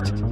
Thank you.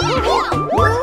你有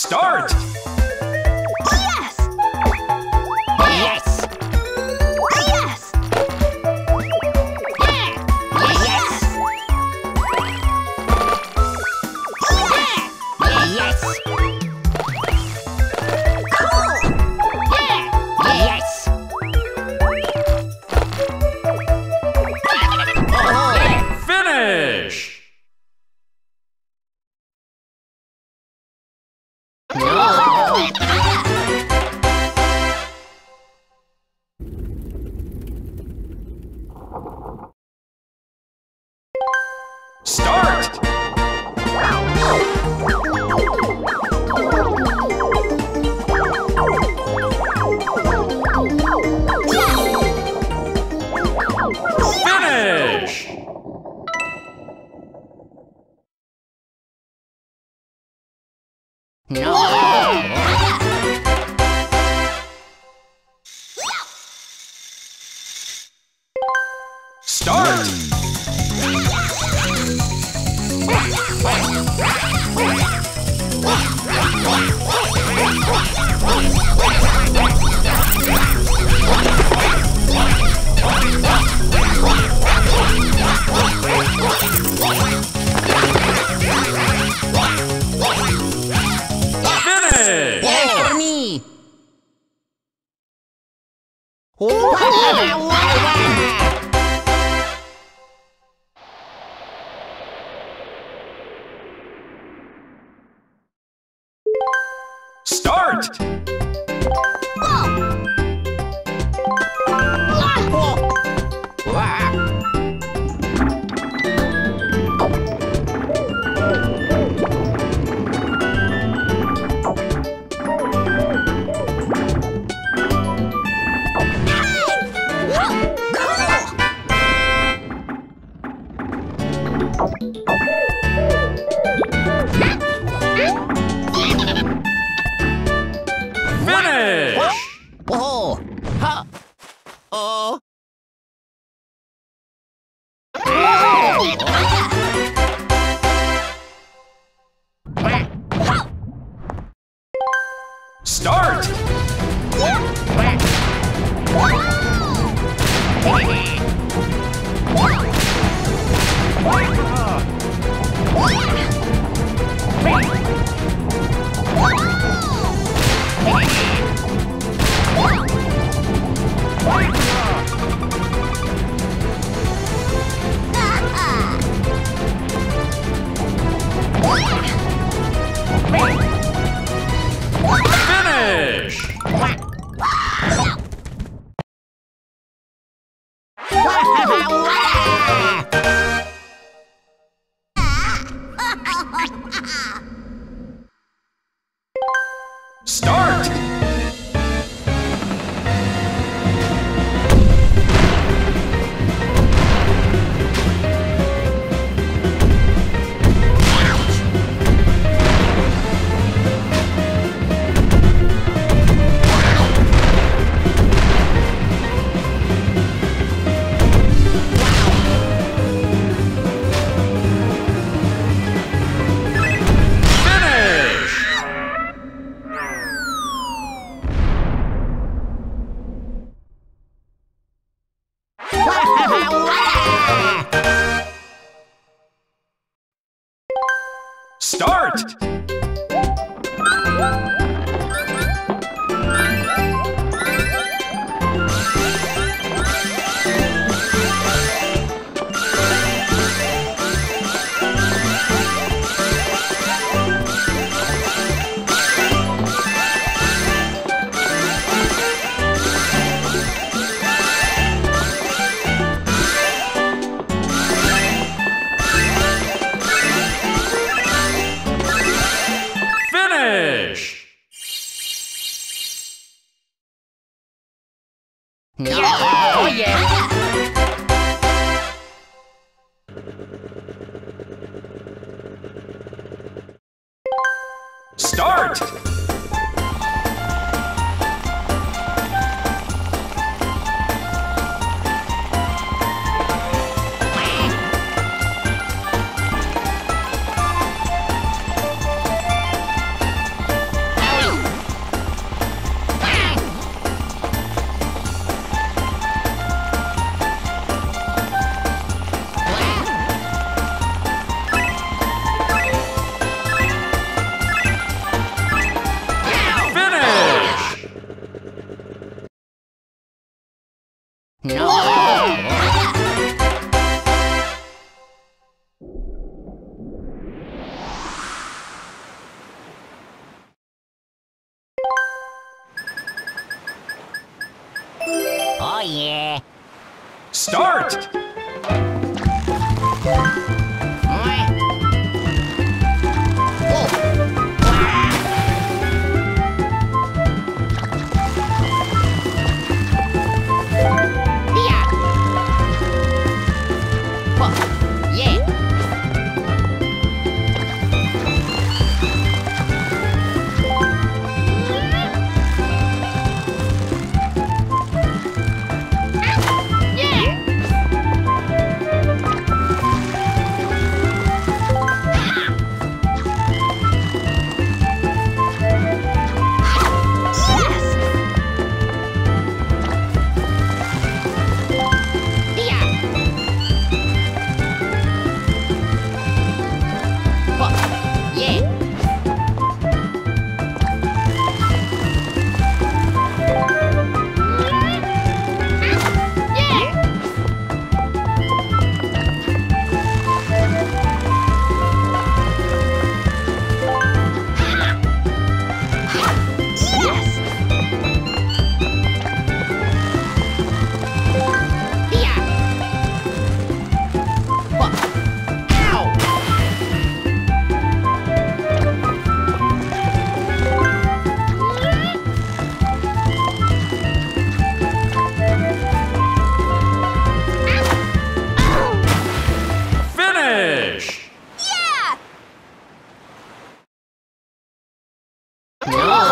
Start! Yes. No. Oh Oh yeah. Start! Yeah. No.